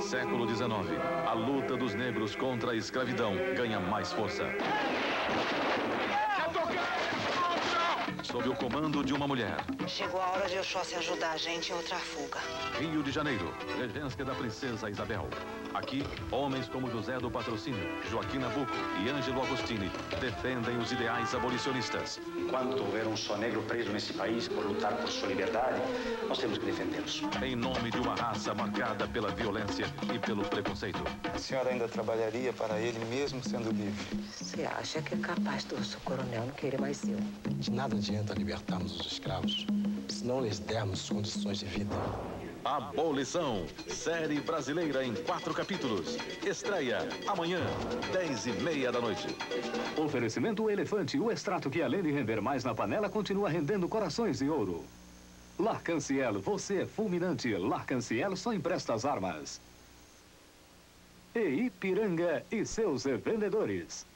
Século XIX. A luta dos negros contra a escravidão ganha mais força. Sob o comando de uma mulher. Chegou a hora de Oxóssi ajudar a gente em outra fuga. Rio de Janeiro, regência da princesa Isabel. Aqui, homens como José do Patrocínio, Joaquim Nabuco e Ângelo Agostini defendem os ideais abolicionistas. Enquanto houver um só negro preso nesse país por lutar por sua liberdade, nós temos que defendê-los. Em nome de uma raça marcada pela violência e pelo preconceito. A senhora ainda trabalharia para ele mesmo sendo livre? Você acha que é capaz do seu coronel não querer mais eu? De nada adianta libertarmos os escravos se não lhes dermos condições de vida. Abolição, série brasileira em quatro capítulos. Estreia amanhã, dez e meia da noite. Oferecimento Elefante, o extrato que além de render mais na panela, continua rendendo corações de ouro. Larcanciel, você é fulminante. Larcanciel só empresta as armas. E Ipiranga e seus vendedores.